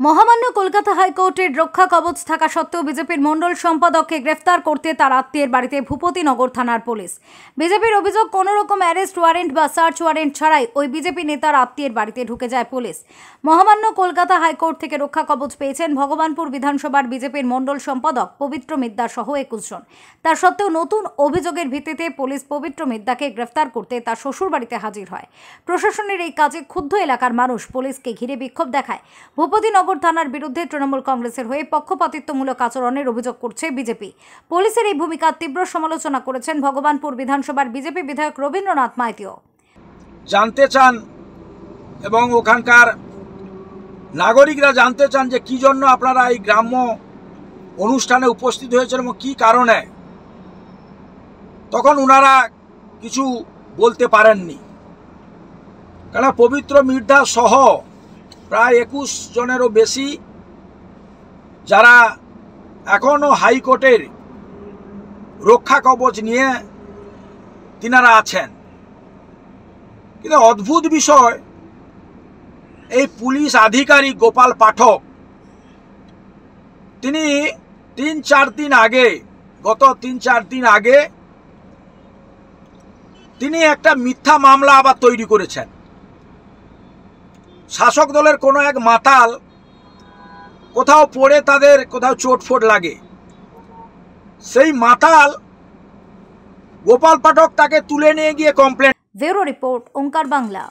মহামান্য কলকাতা হাইকোর্টের রক্ষা কবচ থাকা সত্ত্বেও বিজেপির মণ্ডল সম্পাদককে গ্রেফতার করতে তার আত্মীয়ের বাড়িতে ভূপতিনগর থানার পুলিশ। বিজেপির অভিযোগ কোনো রকম অ্যারেস্ট ওয়ারেন্ট বা সার্চ ওয়ারেন্ট ছাড়াই ওই বিজেপি নেতার আত্মীয়ের বাড়িতে ঢুকে যায় পুলিশ। মহামান্য কলকাতা হাইকোর্ট থেকে রক্ষা কবচ পেয়েছেন ভগবানপুর বিধানসভার বিজেপির মণ্ডল সম্পাদক পবিত্র মিদ্যা সহ একুশ জন। তার সত্ত্বেও নতুন অভিযোগের ভিত্তিতে পুলিশ পবিত্র মিদ্যাকে গ্রেফতার করতে তার শ্বশুর বাড়িতে হাজির হয়। প্রশাসনের এই কাজে ক্ষুব্ধ এলাকার মানুষ পুলিশকে ঘিরে বিক্ষোভ দেখায়। ভূপতিনগর থানার বিরুদ্ধে তৃণমূল কংগ্রেসের হয়ে পক্ষপাতিত্বমূলক আচরণের অভিযোগ করছে বিজেপি। পুলিশের এই ভূমিকার তীব্র সমালোচনা করেছেন ভগবানপুর বিধানসভার বিজেপি বিধায়ক রবীন্দ্রনাথ মাইতিও। জানতে চান এবং ওখানকার নাগরিকরা জানতে চান যে কি জন্য আপনারা এই গ্রাম্য অনুষ্ঠানে উপস্থিত হয়েছেন এবং কী কারণে, তখন ওনারা কিছু বলতে পারেননি। কেন পবিত্র মির্ধা সহ প্রায় একুশ জনেরও বেশি যারা এখনও হাইকোর্টের রক্ষা কবচ নিয়ে তিনারা আছেন। কিন্তু অদ্ভুত বিষয়, এই পুলিশ আধিকারিক গোপাল পাঠক, তিনি তিন চার দিন আগে, গত তিন চার দিন আগে, তিনি একটা মিথ্যা মামলা আবার তৈরি করেছেন। শাসক দলের কোনো এক মাতাল কোথাও পড়ে তাদের কোথাও চোট ফোট লাগে। সেই মাতাল গোপাল পাঠক তাকে তুলে নিয়ে গিয়ে complain bureau report Onkar Bangla.